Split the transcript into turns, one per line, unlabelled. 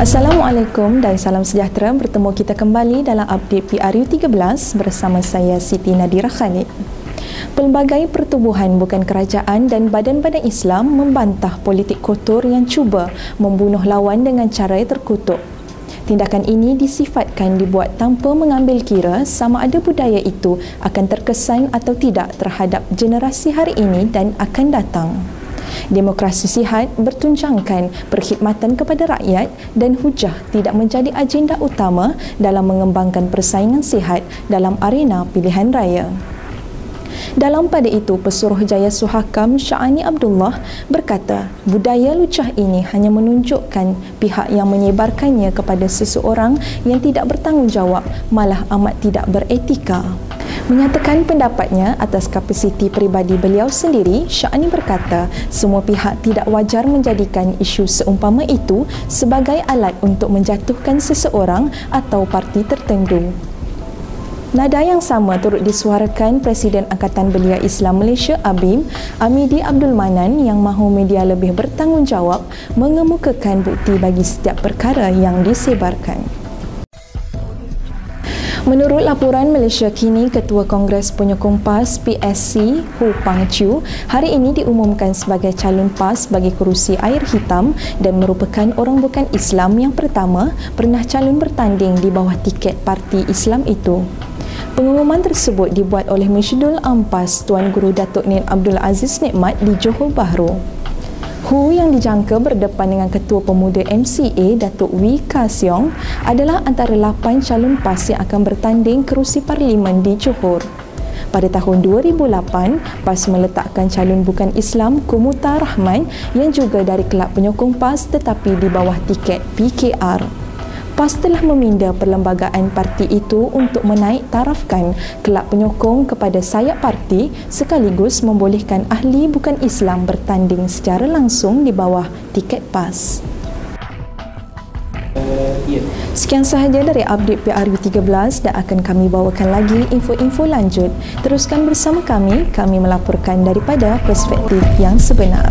Assalamualaikum dan salam sejahtera. Bertemu kita kembali dalam update PRU 13 bersama saya Siti Nadira Khalid. Pelbagai pertubuhan bukan kerajaan dan badan-badan Islam membantah politik kotor yang cuba membunuh lawan dengan cara terkutuk. Tindakan ini disifatkan dibuat tanpa mengambil kira sama ada budaya itu akan terkesan atau tidak terhadap generasi hari ini dan akan datang. Demokrasi sihat bertunjangkan perkhidmatan kepada rakyat dan hujah tidak menjadi agenda utama dalam mengembangkan persaingan sihat dalam arena pilihan raya. Dalam pada itu, Pesuruhjaya Suhakam Syahani Abdullah berkata, budaya lucah ini hanya menunjukkan pihak yang menyebarkannya kepada seseorang yang tidak bertanggungjawab malah amat tidak beretika. Menyatakan pendapatnya atas kapasiti peribadi beliau sendiri, Syahani berkata semua pihak tidak wajar menjadikan isu seumpama itu sebagai alat untuk menjatuhkan seseorang atau parti tertentu. Nada yang sama turut disuarakan Presiden Angkatan Belia Islam Malaysia ABIM, Amidi Abdul Manan yang mahu media lebih bertanggungjawab mengemukakan bukti bagi setiap perkara yang disebarkan. Menurut laporan Malaysia kini, Ketua Kongres Penyokong PAS PSC Hu Pang Chiu hari ini diumumkan sebagai calon PAS bagi kerusi air hitam dan merupakan orang bukan Islam yang pertama pernah calon bertanding di bawah tiket parti Islam itu. Pengumuman tersebut dibuat oleh Mesyidul Ampas Tuan Guru Datuk Nin Abdul Aziz Nikmat di Johor Bahru. Hu yang dijangka berdepan dengan Ketua Pemuda MCA Datuk Wee Ka Siong adalah antara 8 calon PAS yang akan bertanding kerusi parlimen di Johor. Pada tahun 2008, PAS meletakkan calon bukan Islam Kumuta Rahman yang juga dari kelab penyokong PAS tetapi di bawah tiket PKR. PAS telah meminda perlembagaan parti itu untuk menaik tarafkan kelab penyokong kepada sayap parti sekaligus membolehkan ahli bukan Islam bertanding secara langsung di bawah tiket PAS. Sekian sahaja dari update PRU 13 dan akan kami bawakan lagi info-info lanjut. Teruskan bersama kami, kami melaporkan daripada perspektif yang sebenar.